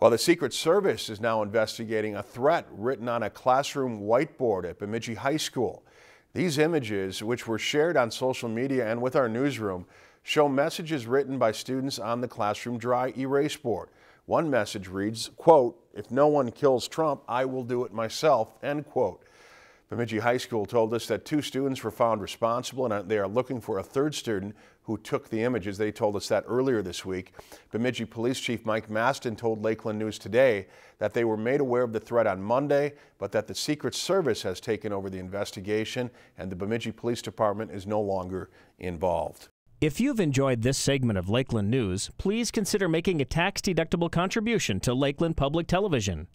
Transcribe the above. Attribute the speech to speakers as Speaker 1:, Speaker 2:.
Speaker 1: Well, the Secret Service is now investigating a threat written on a classroom whiteboard at Bemidji High School. These images, which were shared on social media and with our newsroom, show messages written by students on the classroom dry erase board. One message reads, quote, if no one kills Trump, I will do it myself, end quote. Bemidji High School told us that two students were found responsible and they are looking for a third student who took the images. They told us that earlier this week. Bemidji Police Chief Mike Mastin told Lakeland News today that they were made aware of the threat on Monday, but that the Secret Service has taken over the investigation and the Bemidji Police Department is no longer involved.
Speaker 2: If you've enjoyed this segment of Lakeland News, please consider making a tax-deductible contribution to Lakeland Public Television.